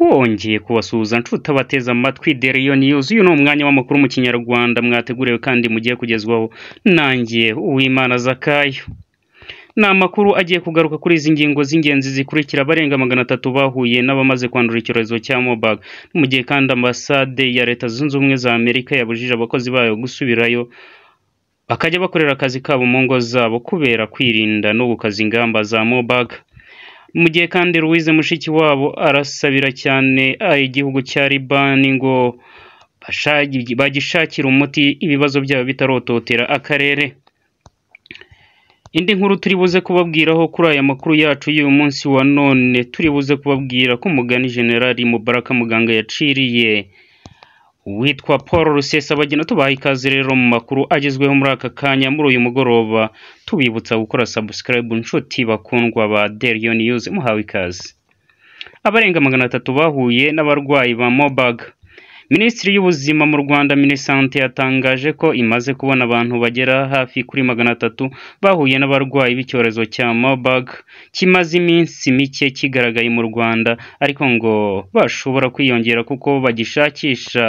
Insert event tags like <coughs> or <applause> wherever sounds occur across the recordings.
twongeye kubasuhuza nshuti abateze amatwi deriyo niyuzi uyu ni umwanya w'amakuru mu kinyarwanda. Mwateguriwe kandi mugiye kugezwaho. Nanjye uwimana zakayo. Ni amakuru agiye kugaruka kuri izi ngingo z'ingenzi zikurikira abarenga magana atatu bahuye n'abamaze kwandura icyorezo cya mobag mu gihe kandi ambasade ya leta zunze ubumwe za amerika yabujije abakozi bayo gusubirayo bakajya bakorera akazi kabo mu ngo zabo kubera kwirinda no gukaza ingamba za mobag mu gihe kandi Louise Mushikiwabo arasabira cyane igihugu cya Libani ngo bagishakire umuti ibibazo byabo bitarototera akarere. Indi nkuru turi buze kubabwiraho kuri aya makuru yacu y'uyu munsi wa none turi buze kubabwira ko umugani generali Mubaraka Muganga yaciriye witwa paul rusesabagina. Tubaha ikaze rero mu makuru agezweho muri aka kanya muri uyu mugoroba. Tubibutsa gukora subscribe inshuti bakundwa ba deriyo niyuzi muhawe ikaze. Abarenga magana atatu bahuye n'abarwayi ba mobag minisitiri y'ubuzima mu rwanda minisante yatangaje ko imaze kubona abantu bagera hafi kuri magana atatu bahuye n'abarwayi b'icyorezo cya mobag kimaze iminsi mike kigaragaye mu rwanda ariko ngo bashobora kwiyongera kuko bagishakisha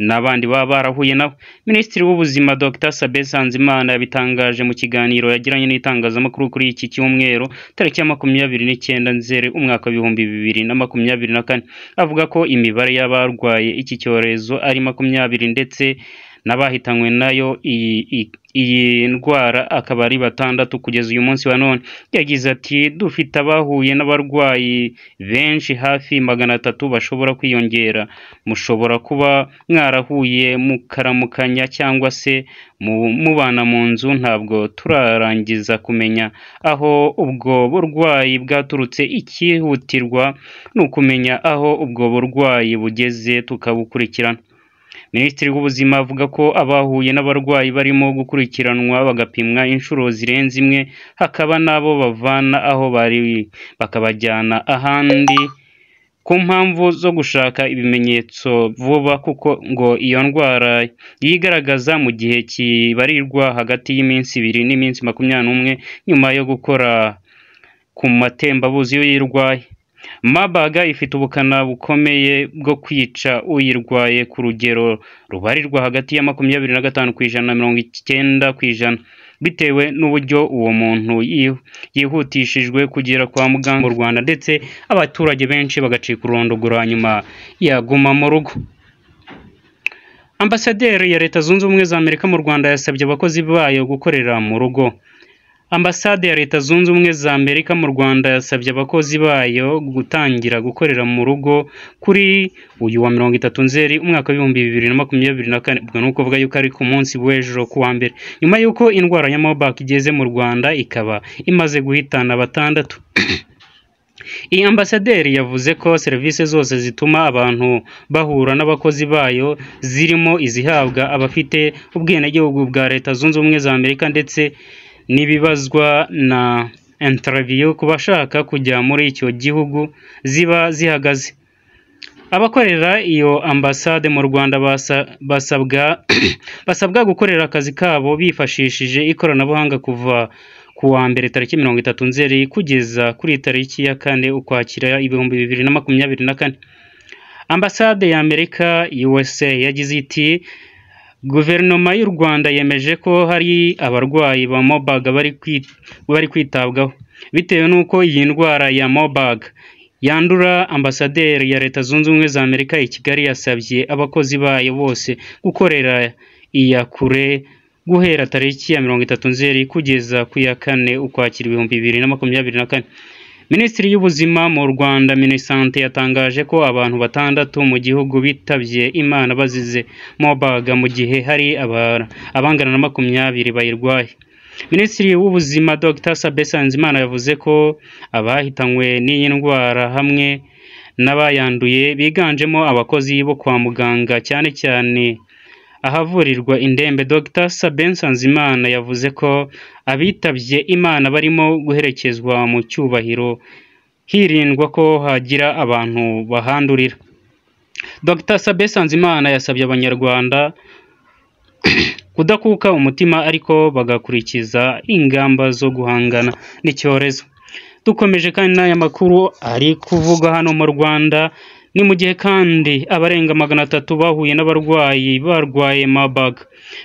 n'abandi baba barahuye nabo. Minisitiri w'ubuzima dr. Sabe sanzimana yabitangaje mu kiganiro yagiranye n'itangazamakuru kuri iki cyumweru tariki ya makumyabiri n'icyenda nzeri umwaka w'ibihumbi bibiri na makumyabiri na kane. Avuga ko imibare y'abarwaye iki cyorezo ari makumyabiri ndetse n'abahitanywe na yo iyi ndwara akaba ari batandatu kugeza uyu munsi wa none. Yagize ati dufite abahuye n'abarwayi benshi hafi magana atatu bashobora kwiyongera. Mushobora kuba mwarahuye mukaramukanya cyangwa se mubana mu nzu ntabwo turarangiza kumenya aho ubwo burwayi bwaturutse. Icyihutirwa ni ukumenya aho ubwo burwayi bugeze tukabukurikirana. Minisitiri w'ubuzima avuga ko abahuye n'abarwayi barimo gukurikiranwa bagapimwa inshuro zirenze imwe hakaba n'abo bavana aho bari bakabajyana ahandi ku mpamvu zo gushaka ibimenyetso vuba kuko ngo iyo ndwara yigaragaza mu gihe kibarirwa hagati y'iminsi ibiri n'iminsi makumyabiri n'umwe nyuma yo gukora ku matembabuzi iyo yirwaye. Mabaga ifite ubukana bukomeye bwo kwica uyirwaye ku rugero rubarirwa hagati ya makumyabiri na gatanu ku ijana na mirongo icyenda ku ijana. Bitewe n'uburyo uwo muntu yihutishijwe kugera kwa muganga mu rwanda ndetse abaturage benshi bagacika urondogora nyuma yaguma mu rugo. Ambasaderi ya leta zunze ubumwe za amerika mu rwanda yasabye abakozi bayo gukorera mu rugo. Ambasade ya leta zunze ubumwe za amerika mu rwanda yasabye abakozi bayo gutangira gukorera mu rugo kuri uyu wa mirongo itatu nzeri umwaka w'ibihumbi bibiri na makumyabiri na kane. Ubwo ni ukuvuga yuko ari ku munsi w'ejo ku wa mbere. Nyuma y'uko indwara ya mobak igeze mu rwanda ikaba imaze guhitana batandatu <clears throat> iyi ambasaderi yavuze ko serivisi zose zituma abantu bahura n'abakozi bayo zirimo izihabwa abafite ubwenegihugu bwa leta zunze ubumwe za amerika ndetse n'ibibazwa na interiviyu ku bashaka kujya muri icyo gihugu ziba zihagaze. Abakorera iyo ambasade mu rwanda basabwa <clears throat> basabwa gukorera akazi kabo bifashishije ikoranabuhanga kuva ku wa mbere tariki mirongo itatu nzeri kugeza kuri tariki ya kane ukwakira ibihumbi bibiri na makumyabiri na kane. Ambasade ya amerika usa yagize iti guverinoma y'u rwanda yemeje ko hari abarwayi ba mobag bari kwitabwaho. Bitewe n'uko iyi ndwara ya mobag yandura ambasaderi ya leta zunze ubumwe za amerika i kigali yasabye abakozi bayo bose gukorera iya kure guhera tariki ya mirongo itatu nzeri kugeza ku ya kane ukwakira ibihumbi bibiri na makumyabiri na kane. Minisitiri y'ubuzima mu rwanda minisante yatangaje ko abantu batandatu mu gihugu bitabye imana bazize mobaga mu gihe hari abangana na makumyabiri bayirwaye. Minisitiri w'ubuzima dr. Sabe sanzimana yavuze ko abahitanywe n'iyi ndwara hamwe n'abayanduye biganjemo abakozi bo kwa muganga cyane cyane ahavurirwa indembe dr. Sabe nsanzimana yavuze ko abitabye imana barimo guherekezwa mu cyubahiro hirindwa ko hagira abantu bahandurira. Dr. Sabe nsanzimana yasabye abanyarwanda <coughs> kudakuka umutima ariko bagakurikiza ingamba zo guhangana n'icyorezo. Dukomeje kandi n'aya makuru ari kuvugwa hano mu rwanda ni mu gihe kandi abarenga magana atatu bahuye n'abarwayi barwaye Marburg.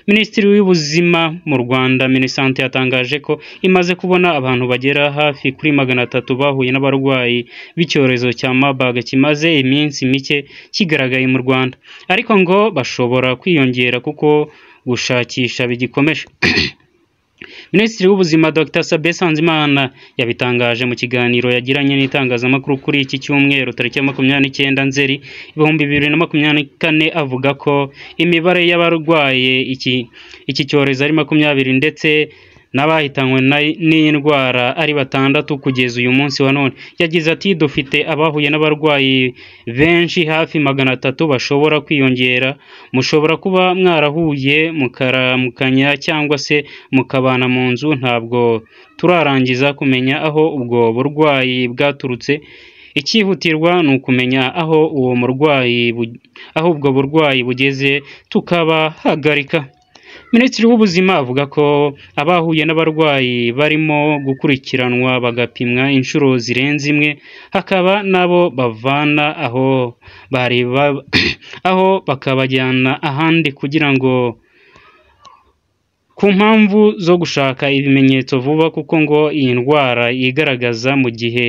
Minisitiri w'Ubuzima mu Rwanda Minisante yatangaje ko imaze kubona abantu bagera hafi kuri magana atatu bahuye n'abarwayi b'icyorezo cya Marburg kimaze iminsi mike kigaragaye mu Rwanda. Ariko ngo bashobora kwiyongera kuko gushakisha bigikomeje. <clears throat> Minisitiri w'Ubuzima Dr. Sabin Nsanzimana yabitangaje mu kiganiro yagiranye n'itangazamakuru kuri iki cyumweru tariki ya makumyabiri n'icyenda Nzeri ibihumbi bibiri na makumyabiri na kane avuga ko imibare y'abarwaye iki cyorezo ari makumyabiri ndetse n'abahitanywe n'iyi ndwara ari batandatu kugeza uyu munsi wa none. Yagize ati dufite abahuye n'abarwayi benshi hafi magana atatu bashobora kwiyongera. Mushobora kuba mwarahuye mukaramukanya cyangwa se mukabana mu nzu. Ntabwo turarangiza kumenya aho ubwo burwayi bwaturutse. Icyihutirwa ni ukumenya aho uwo murwayi aho ubwo burwayi bugeze tukabahagarika Minisitiri w'Ubuzima avuga ko abahuye n'abarwayi barimo gukurikiranwa bagapimwa inshuro zirenze imwe hakaba n'abo bavana aho bari <clears throat> aho bakabajyana ahandi kugira ngo ku mpamvu zo gushaka ibimenyetso vuba kuko ngo iyi ndwara yigaragaza mu gihe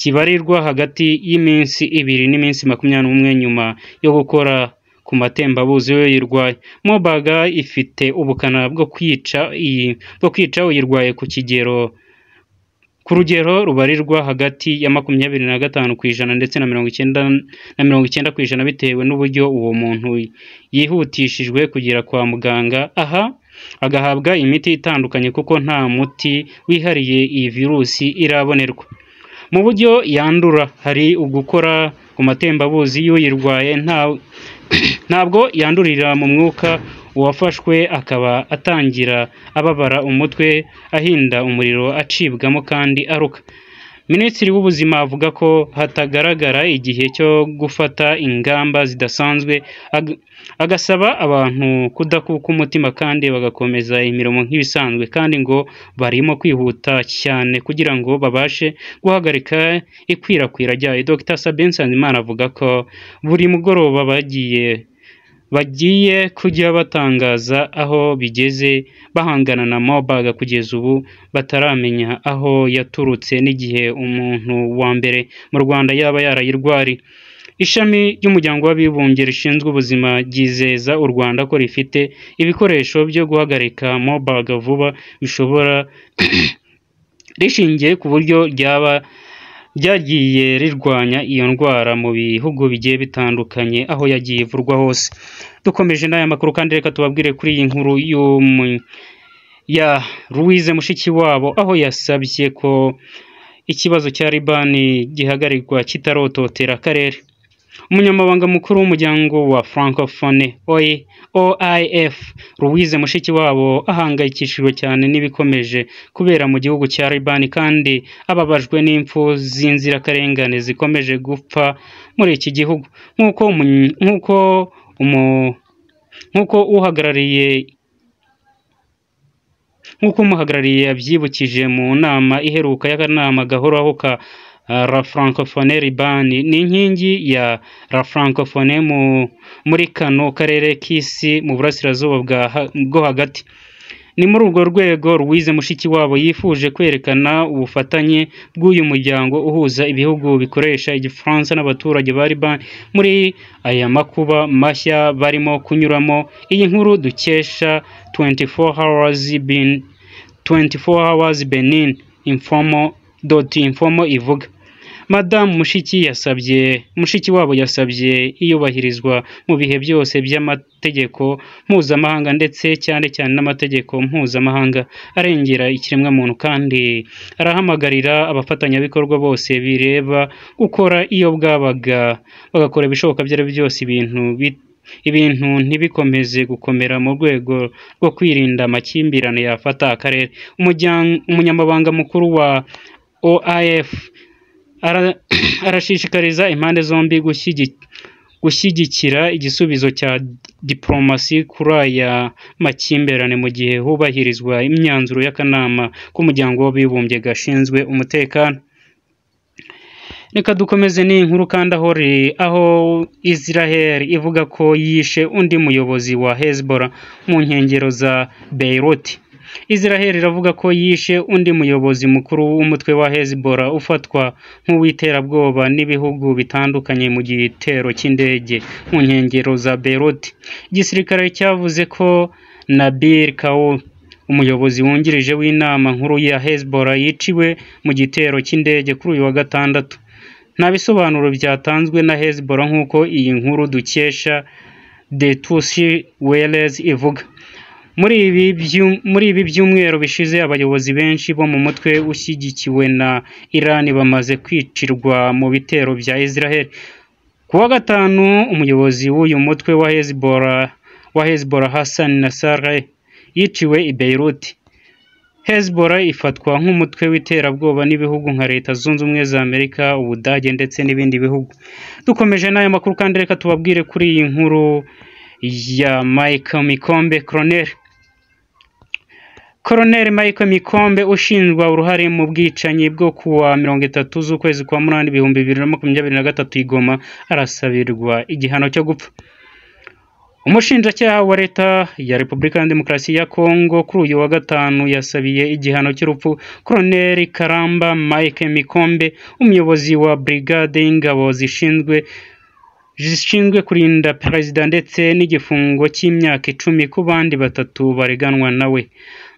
kibarirwa hagati y'iminsi ibiri n'iminsi makumyabiri n'umwe nyuma yo gukora ku matembabuzi y'uyirwaye Marburg ifite ubukana bwo kwica bwo kwica uyirwaye ku kigero ku rugero rubarirwa hagati ya makumyabiri na gatanu ku ijana ndetse na mirongo icyenda na mirongo icyenda ku ijana bitewe n'uburyo uwo muntu yihutishijwe kugera kwa muganga. Aha agahabwa imiti itandukanye kuko nta muti wihariye iyi virusi irabonerwa. Mu buryo yandura hari ugukora ku matembabuzi y'uyirwaye nta <coughs> ntabwo yandurira mu mwuka uwafashwe akaba atangira ababara umutwe ahinda umuriro acibwamo kandi aruka. Minisitiri w'Ubuzima avuga ko hatagaragara igihe cyo gufata ingamba zidasanzwe agasaba abantu kudakuka umutima kandi bagakomeza imirimo nk'ibisanzwe kandi ngo barimo kwihuta cyane kugira ngo babashe guhagarika ikwirakwira ryayo. Dr. Sabin Nsanzimana avuga ko buri mugoroba bagiye bagiye kujya batangaza aho bigeze bahangana na Marburg kugeza ubu bataramenya aho yaturutse n'igihe umuntu wa mbere mu Rwanda yaba yarayirwari. Ishami ry'umuryango w'abibumbye rishinzwe ubuzima ryizeza u Rwanda ko rifite ibikoresho byo guhagarika Marburg vuba bishobora <clears throat> rishingiye ku buryo ryaba ryagiye rirwanya iyo ndwara mu bihugu bigiye bitandukanye aho yagiye ivurwa hose. Dukomeje n'aya makuru kandi reka tubabwire kuri iyi nkuru ya Louise Mushikiwabo aho yasabye ko ikibazo cya Libani gihagarikwa kitarototera akarere. Umunyamabanga mukuru w'umuryango wa francophone oif louise mushikiwabo ahangayikishijwe cyane n'ibikomeje kubera mu gihugu cya libani kandi ababajwe n'impfu z'inzirakarengane zikomeje gupfa muri iki gihugu. Nk'uko uhagarariye nk'uko umuhagarariye yabyibukije mu nama iheruka y'akanama gahoraho ka la francophonie libani. Ni inkingi ya la francophonie mu muri kano karere k'isi mu burasirazuba bwo hagati. Ni muri urwo rwego Louise Mushikiwabo yifuje kwerekana ubufatanye bw'uyu muryango uhuza ibihugu bikoresha igifaransa n'abaturage ba Liban muri aya makuba mashya barimo kunyuramo iyi nkuru dukesha 24 hours bin 24 hours Benin informo dot informo ivuga. Madamu mushiki yasabye mushiki wabo yasabye iyubahirizwa mu bihe byose by'amategeko mpuzamahanga ndetse cyane cyane n'amategeko mpuzamahanga arengera ikiremwamuntu kandi arahamagarira abafatanyabikorwa bose bireba gukora iyo bwabaga. Bagakora ibishoboka ibyo ari byo byose ibintu ibintu ntibikomeze gukomera mu rwego rwo kwirinda amakimbirane yafata akarere. Umunyamabanga mukuru wa oif <clears throat> arashishikariza impande zombi gushyigikira igisubizo cya diporomasi kuri aya makimbirane mu gihe hubahirizwa imyanzuro y'akanama k'umuryango w'abibumbye gashinzwe umutekano. Reka dukomeze n'iyi nkuru kandi aho aho Israel ivuga ko yishe undi muyobozi wa Hezbollah mu nkengero za Beirut. Israel iravuga ko yishe undi muyobozi mukuru w'umutwe wa Hezbollah ufatwa nk'uw'iterabwoba n'ibihugu bitandukanye mu gitero cy'indege mu nkengero za Beirut. Igisirikare cyavuze ko Nabil Kaoul umuyobozi wungirije w'inama nkuru ya Hezbollah yiciwe mu gitero cy'indege kuri uyu wa gatandatu. Nta bisobanuro byatanzwe na Hezbollah nk'uko iyi nkuru dukesha The Tutsi Welles ivuga. Muri ibi byumweru bishize abayobozi benshi bo mu mutwe ushyigikiwe na Iran bamaze kwicirwa mu bitero bya Israel ku wa gatanu umuyobozi w'uyu mutwe wa Hezbollah Hassan Nasrallah yiciwe i Beirut Hezbollah ifatwa nk'umutwe w'iterabwoba n'ibihugu nka Leta Zunze Ubumwe za Amerika, Ubudage ndetse n'ibindi bihugu. Dukomeje n'aya makuru kandi reka tubabwire kuri iyi nkuru ya Michael Mikombe Colonel. Colonel Michael Mikombe ushinjwa uruhare mu bwicanyi bwo kuwa mirongo itatu z'ukwezi kwa munani ibihumbi bibiri na makumyabiri na gatatu i Goma arasabirwa igihano cyo gupfa. Umushinjacyaha wa Leta ya Repubulika ya Demokarasi ya Kongo kuri uyu wa gatanu yasabiye igihano cy'urupfu Colonel Karamba Mike Mikombe umuyobozi wa Brigade y'ingabo zishinzwe zishinzwe kurinda perezida ndetse n'igifungo cy'imyaka icumi ku bandi batatu bareganwa nawe.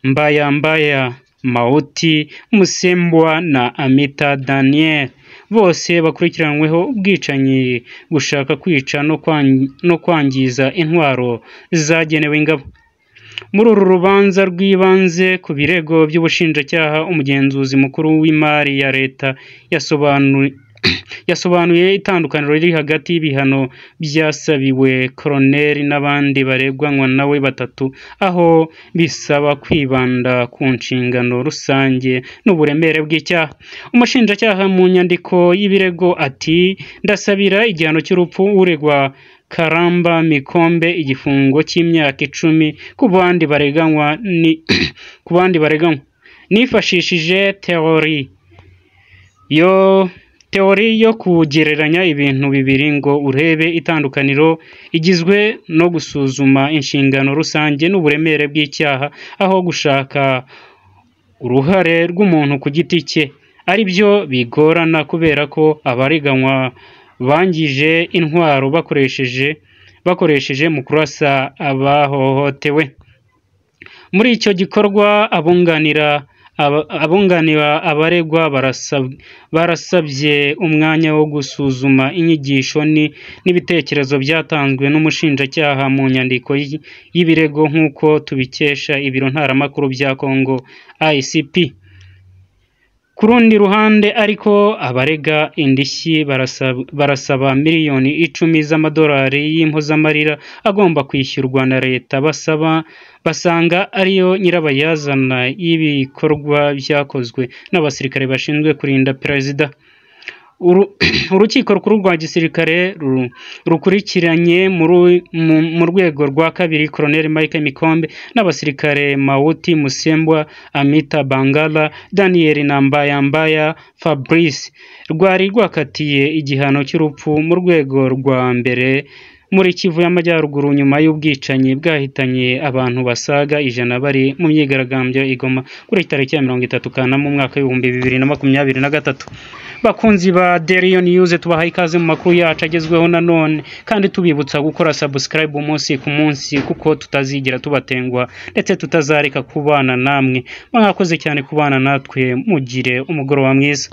Mbaya Mbaya Mauti Musembwa na Amita Daniel. Bose bakurikiranyweho ubwicanyi gushaka kwica no kwangiza intwaro zagenewe ingabo. Muri uru rubanza rw'ibanze ku birego by'ubushinjacyaha umugenzuzi mukuru w'imari ya leta yasobanuye yasobanuye itandukaniro riri hagati y'ibihano byasabiwe koroneri n'abandi baregwanwa nawe batatu aho bisaba kwibanda ku nshingano rusange n'uburemere bw'icyaha. Umushinjacyaha mu nyandiko y'ibirego ati ndasabira igihano cy'urupfu uregwa karamba mikombe igifungo cy'imyaka icumi ku bandi bareganywa ni ku bandi bareganywa. Nifashishije teori yo teori yo kugereranya ibintu bibiri ngo urebe itandukaniro igizwe no gusuzuma inshingano rusange n'uburemere bw'icyaha aho gushaka uruhare rw'umuntu ku giti cye. Ari byo bigorana kubera ko abariganywa bangije intwaro bakoresheje bakoresheje mu kurasa abahohotewe. Muri icyo gikorwa abunganira abunganira abaregwa barasab- barasabye umwanya wo gusuzuma inyigisho ni- n'ibitekerezo byatanzwe n'umushinjacyaha mu nyandiko y'ibirego nk'uko tubikesha ibiro ntaramakuru bya Congo ICP ku rundi ruhande ariko abarega indishyi barasab- barasaba miliyoni icumi z'amadolari y'impozamarira agomba kwishyurwa na leta. Basaba basanga ariyo nyirabayazana y'ibikorwa byakozwe n'abasirikare bashinzwe kurinda perezida. <clears throat> urukiko rukuru rwa gisirikare ru- rukurikiranye mu rwego rwa kabiri Colonel Mike Mikombe n'abasirikare Mauti Musembwa Amita Bangala Daniel Nambayambaya Fabrice rwari rwakatiye igihano cy'urupfu mu rwego rwa mbere muri Kivu y'Amajyaruguru nyuma y'ubwicanyi bwahitanye abantu basaga ijana bari mu myigaragambyo i Goma kuri tariki ya mirongo itatu Kanama mu mwaka w'ibihumbi bibiri na makumyabiri na gatatu. Bakunzi ba Daily News tubahaye ikaze mu makuru yacu agezweho nanone kandi tubibutsa gukora subscribe umunsi ku munsi kuko tutazigera tubatengwa ndetse tutazareka kubana namwe. Mwakoze cyane kubana natwe mugire umugoroba mwiza.